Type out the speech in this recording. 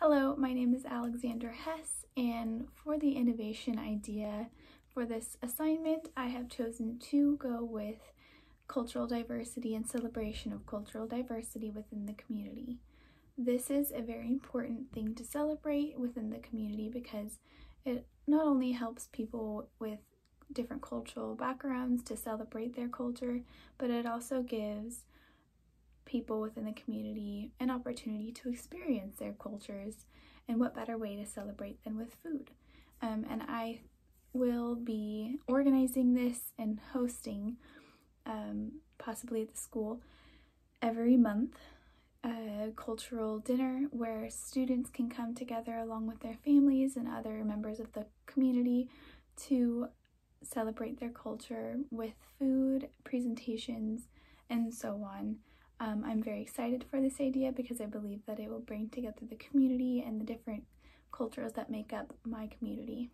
Hello, my name is Alexander Hess, and for the innovation idea for this assignment, I have chosen to go with cultural diversity and celebration of cultural diversity within the community. This is a very important thing to celebrate within the community because it not only helps people with different cultural backgrounds to celebrate their culture, but it also gives people within the community an opportunity to experience their cultures and what better way to celebrate than with food. Um, and I will be organizing this and hosting, um, possibly at the school, every month a cultural dinner where students can come together along with their families and other members of the community to celebrate their culture with food, presentations, and so on. Um, I'm very excited for this idea because I believe that it will bring together the community and the different cultures that make up my community.